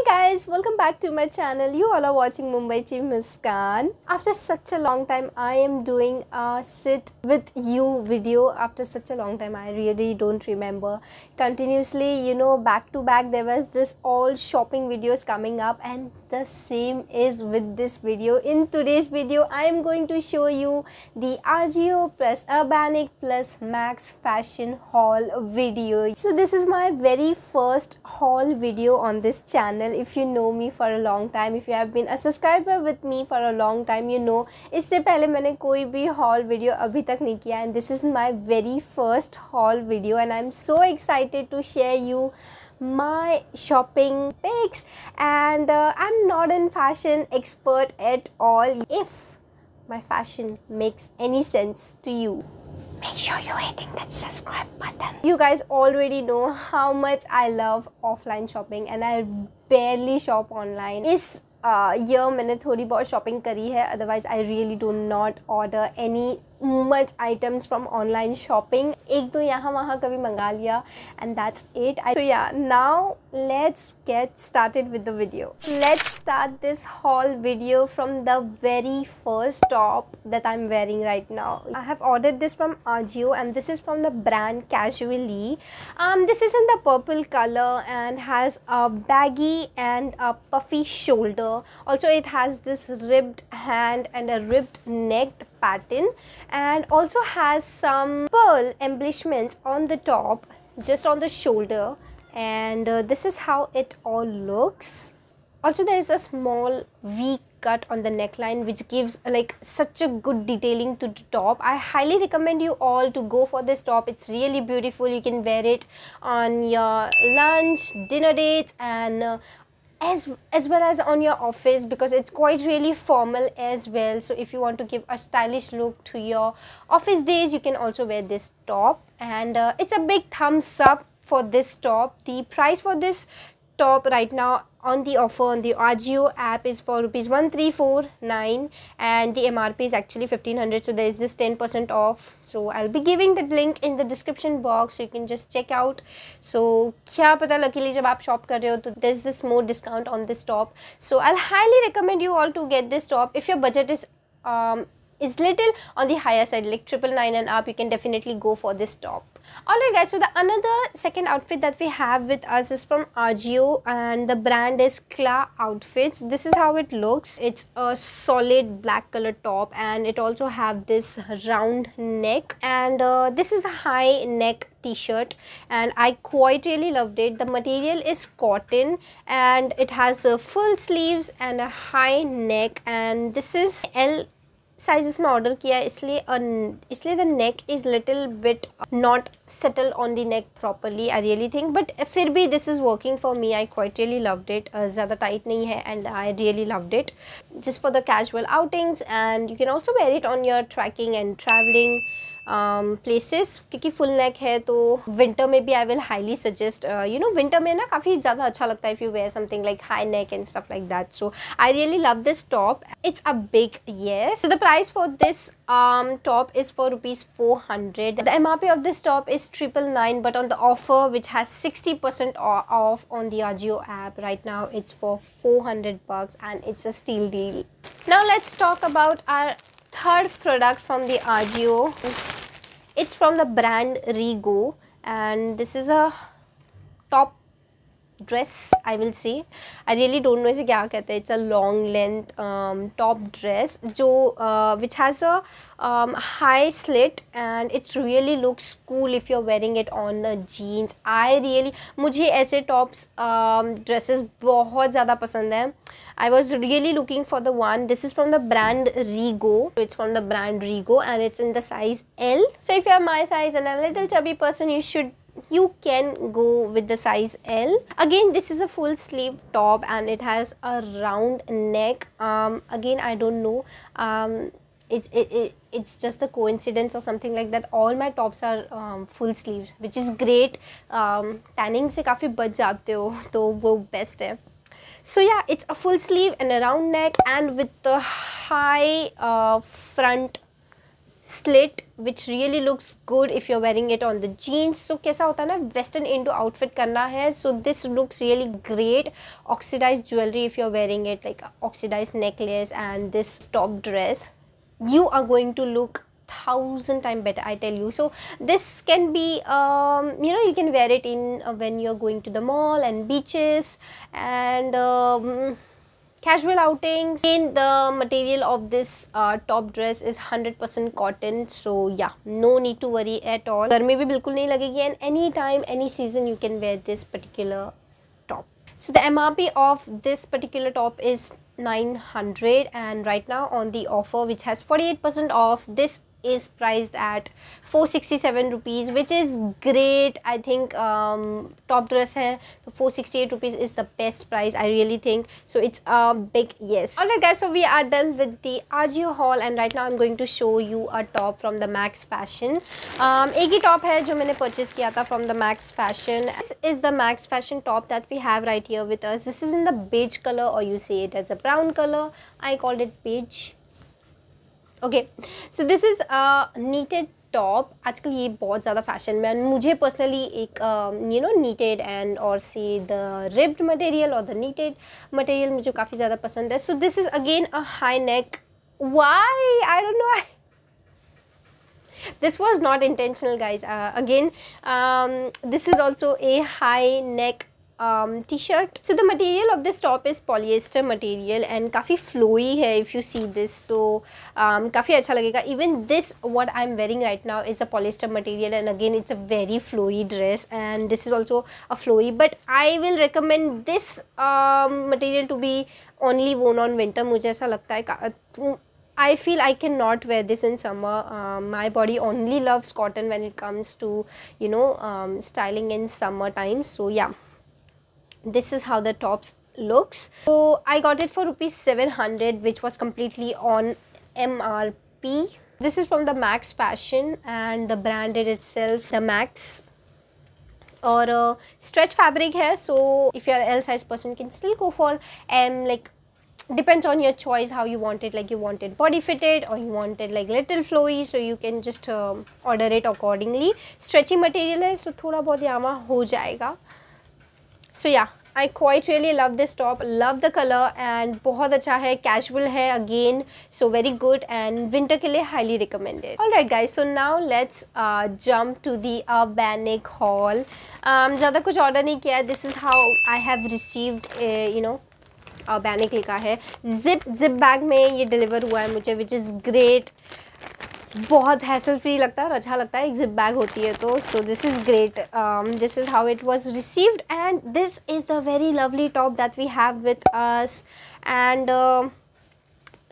Hi guys, welcome back to my channel. You all are watching Mumbaichi Muskan. After such a long time, I am doing a sit with you video. After such a long time, I really don't remember. Continuously, you know, back to back, there was this all shopping videos coming up and the same is with this video in today's video i am going to show you the Ajio plus urbanic plus max fashion haul video so this is my very first haul video on this channel if you know me for a long time if you have been a subscriber with me for a long time you know इससे पहले मैंने कोई भी hall video अभी तक नहीं किया and this is my very first haul video, and I am so excited to share you my shopping pics and uh, I'm not a fashion expert at all. If my fashion makes any sense to you, make sure you're hitting that subscribe button. You guys already know how much I love offline shopping and I barely shop online. इस year मैंने थोड़ी बहुत shopping करी है otherwise I really do not order any much items from online shopping एक तो यहाँ वहाँ कभी मंगा लिया एंड दैट्स इट सो या now let's get started with the video. Let's start this haul video from the very first top that i'm wearing right now. I have ordered this from Ajio, and this is from the brand Kassually. Um this is in the purple color and has a baggy and a puffy shoulder. Also it has this ribbed hand and a ribbed neck pattern and also has some pearl embellishments on the top just on the shoulder and uh, this is how it all looks. Also there is a small v cut on the neckline which gives like such a good detailing to the top. I highly recommend you all to go for this top. It's really beautiful. You can wear it on your lunch dinner dates and uh, as as well as on your office because it's quite really formal as well. So if you want to give a stylish look to your office days you can also wear this top. And uh, it's a big thumbs up for this top. The price for this top right now on the offer on the Ajio app is for rupees 1349 and the MRP is actually 1500 so there is this 10% off. So I'll be giving that link in the description box. So you can just check out. So kya pata? Luckily jab aap shop kar rahe ho to there's this more discount on this top. So I'll highly recommend you all to get this top. If your budget is um, is little. On the higher side like triple nine and up you can definitely go for this top. Alright guys so the another second outfit that we have with us is from Ajio and the brand is Kla outfits. This is how it looks. It's a solid black color top and it also have this round neck and uh, this is a high neck t-shirt and I quite really loved it. The material is cotton and it has uh, full sleeves and a high neck and this is L sizes में order किया है इसलिए इसलिए the neck is little bit not settle on the neck properly I really think but फिर भी this is working for me I quite really loved it ज़्यादा tight नहीं है and I really loved it just for the casual outings and you can also where it on your trekking and travelling places um, क्योंकि full नेक है तो winter में भी I will highly suggest you know winter में ना काफ़ी ज़्यादा अच्छा लगता है if you where something like high neck and stuff like that so I really love this top it's a big yes so the price for this um top is for rupees 400 the mrp of this top is triple nine but on the offer which has 60 percent off on the Ajio app right now it's for 400 bucks and it's a steal deal. Now let's talk about our third product from the Ajio it's from the brand Rigo and this is a top dress I will say I really don't know इसे क्या कहते हैं it's a long length um, top dress जो uh, which has a um, high slit and it really looks cool if you're wearing it on the jeans I really मुझे ऐसे tops um, dresses बहुत ज़्यादा पसंद है I was really looking for the one this is from the brand Rego it's from the brand Rego and it's in the size L so if you're my size and a little chubby person you should you can go with the size L. Again, this is a full sleeve top and it has a round neck. Um, again, I don't know. Um, it's it, it, it's just a coincidence or something like that all my tops are um, full sleeves which is great um, tanning se kafi bach jate ho to wo best hai so yeah it's a full sleeve and a round neck and with the high uh, front slit which really looks good if you're wearing it on the jeans. So kaisa hota na western into outfit karna hai. So this looks really great. Oxidized jewelry if you're wearing it like oxidized necklace and this top dress. You are going to look thousand time better i tell you. So this can be um, you know you can wear it in uh, when you're going to the mall and beaches and um, casual outings. In the material of this uh, top dress is 100% cotton. So yeah no need to worry at all. garmi bhi bilkul nahi lagegi and any time any season you can wear this particular top. So the mrp of this particular top is 900 and right now on the offer which has 48% off this is priced at 467 rupees which is great. I think um, top dress hai so 468 rupees is the best price i really think. So it's a big yes. All right guys so we are done with the Ajio haul and right now i'm going to show you a top from the max fashion. Um ek top hai jo maine purchase kiya tha from the max fashion. This is the max fashion top that we have right here with us. This is in the beige color or you say it as a brown color. I called it beige. Okay so this is knitted top आजकल ये बहुत ज़्यादा fashion में मुझे personally एक you know needed and और से the ribbed material और द नीटेड मटेरियल मुझे काफ़ी ज़्यादा पसंद है। So this is again a high neck why I don't know was not intentional guys. Uh, again um, this is also a high neck um, t-shirt. So the material of this top is polyester material and काफ़ी flowy है if you see this. So um, काफ़ी अच्छा लगेगा. Even this what I'm wearing right now is a polyester material and again it's a very flowy dress and this is also a flowy. But I will recommend this um, material to be only worn on winter. मुझे ऐसा लगता है I feel I cannot wear this in summer. Um, my body only loves cotton when it comes to, you know, um, styling in summer times. So yeah this is how the tops looks. So i got it for rupees 700 which was completely on mrp this is from the max fashion and the branded itself the max. Or uh, stretch fabric here so if you're L size person can still go for M like depends on your choice how you want it. Like you want it body fitted or you want it like little flowy so you can just um, order it accordingly. Stretchy material hai so thoda bahut yama ho jayega so yeah I quite really love this top love the color and बहुत अच्छा है casual है again so very good and winter के लिए highly recommended alright guys so now let's uh, jump to the Urbanic haul um, ज़्यादा कुछ order नहीं किया this is how I have received a, you know Urbanic लिखा है zip zip bag में ये deliver हुआ है मुझे which is great बहुत हैसल फ्री लगता है और अच्छा लगता है एक जिप बैग होती है तो so this is great this is how it was received and this is the very lovely top that we have with us and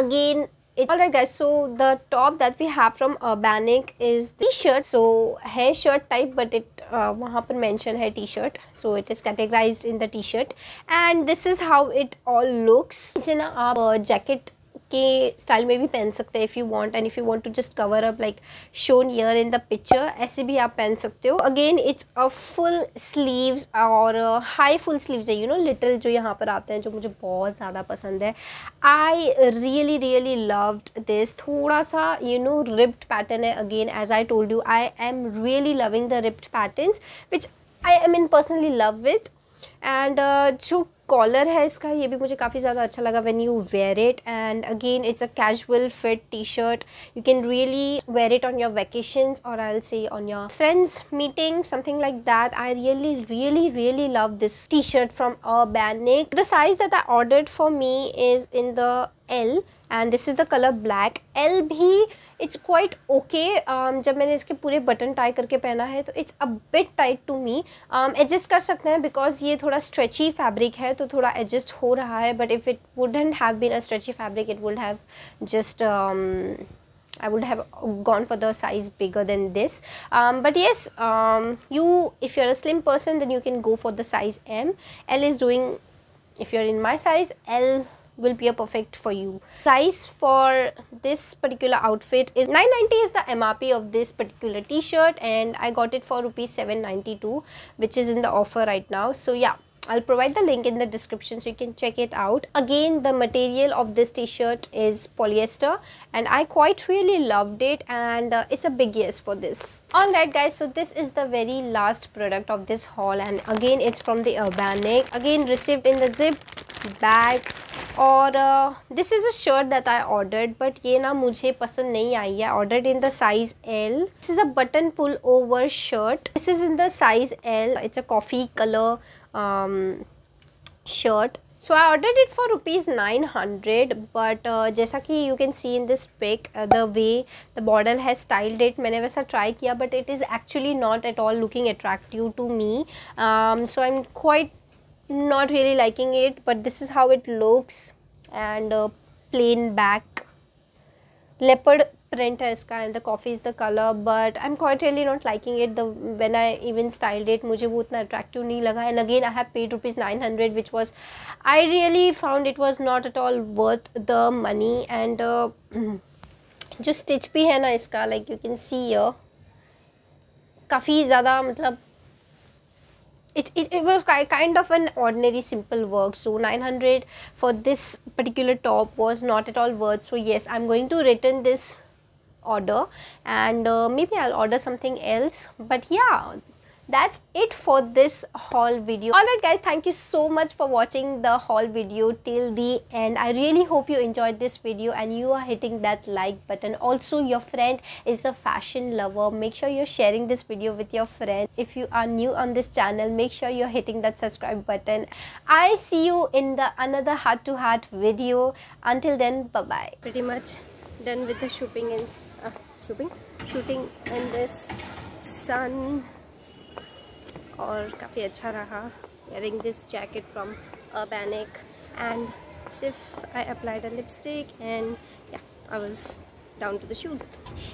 again it all right guys so the top that we have from urbanic is t-shirt so hair shirt type but it uh, wahan par mention hai t-shirt so it is categorized in the t-shirt and this is how it all looks इसे ना आप jacket के style में भी पहन सकते हैं if you want and if you want to just cover up like shown here in the picture ऐसे भी आप पहन सकते हो। Again it's a full sleeves और हाई फुल स्लीव्स है यू नो लिटिल जो यहाँ पर आते हैं, जो मुझे बहुत ज़्यादा पसंद है। I really really loved this थोड़ा सा यू नो रिप्ड पैटर्न है। Again as I told you I am really loving the ripped patterns which I am in personally love with and जो कॉलर है इसका, ये भी मुझे काफ़ी ज़्यादा अच्छा लगा when you wear it and again it's a casual fit T shirt you can really wear it on your vacations और I say on your friends meeting something like that I really really really love this T shirt from a bionic the size that I ordered for me is in the L and this is the colour black L भी it's quite okay जब मैंने इसके पूरे button tie करके पहना है तो it's a bit tight to me adjust कर सकते हैं बिकॉज़ ये थोड़ा स्ट्रेची फैब्रिक है तो थोड़ा एडजस्ट हो रहा है but if it wouldn't have been a stretchy fabric it would have just I would have gone for the size bigger than this. Um, but yes um, you if you're a slim person then you can go for the size M. L is doing if you're in my size L will be a perfect for you. Price for this particular outfit is 990 is the MRP of this particular t-shirt and I got it for rupees 792 which is in the offer right now. So yeah I'll provide the link in the description so you can check it out. Again, the material of this t-shirt is polyester and I quite really loved it and uh, it's a big yes for this. Alright guys, so this is the very last product of this haul and again it's from the Urbanic. Again received in the zip bag और this is a shirt that I ordered but ये ना मुझे पसंद नहीं आई है ordered in the size L this is a button pull over shirt this is in the size L it's a coffee colour shirt so i ordered it for rupees 900 but uh, जैसा कि you can see in this pic uh, the way the model has styled it मैंने वैसा try किया but it is actually not at all looking attractive to me um, so i'm quite not really liking it but this is how it looks and uh, plain back leopard print है इसका and the coffee is the color but I'm quite really not liking it the when I even styled it मुझे वो उतना attractive नहीं लगा and again I have paid rupees 900 which was I really found it was not at all worth the money and uh, जो stitch भी है ना इसका like you can see here काफ़ी ज़्यादा मतलब it, it, it was kind of an ordinary simple work so 900 for this particular top was not at all worth so yes i'm going to return this order and uh, maybe i'll order something else. But yeah that's it for this haul video. Alright guys thank you so much for watching the haul video till the end. I really hope you enjoyed this video and you are hitting that like button. Also your friend is a fashion lover. Make sure you're sharing this video with your friend. If you are new on this channel make sure you're hitting that subscribe button. I see you in the another heart to heart video. Until then bye bye pretty much done with the shopping and uh, shopping shooting in this sun और काफ़ी अच्छा रहा wearing this jacket from Urbanic and सिर्फ I applied a lipstick and yeah I was down to the shoot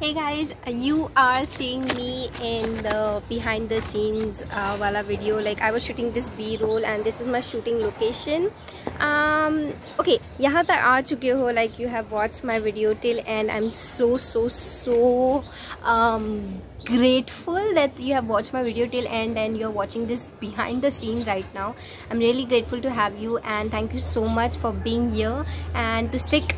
hey guys you are seeing me in the behind the scenes uh, wala video. Like I was shooting this b-roll and this is my shooting location. Um okay yahan tak aa chuke ho like you have watched my video till and I'm so so so um grateful that you have watched my video till end and you're watching this behind the scene right now. I'm really grateful to have you and thank you so much for being here. And to stick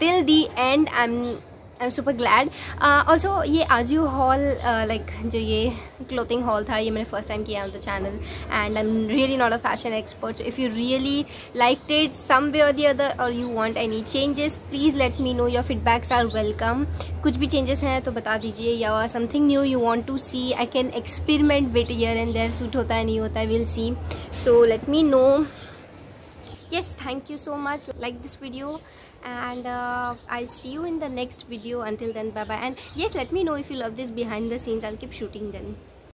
till the end i'm I am super glad also ये आजू hall like जो ये clothing hall था, ये मैंने first time किया on the channel and I am really not a fashion expert if you really like it some way or the other or you want any changes please let me know your feedbacks are welcome कुछ भी changes हैं तो बता दीजिए या something new you want to see I can experiment better and there suit होता है, नहीं होता है will see so let me know yes, thank you so much. Like this video. And uh, i'll see you in the next video. Until then bye bye and yes let me know if you love this behind the scenes. I'll keep shooting then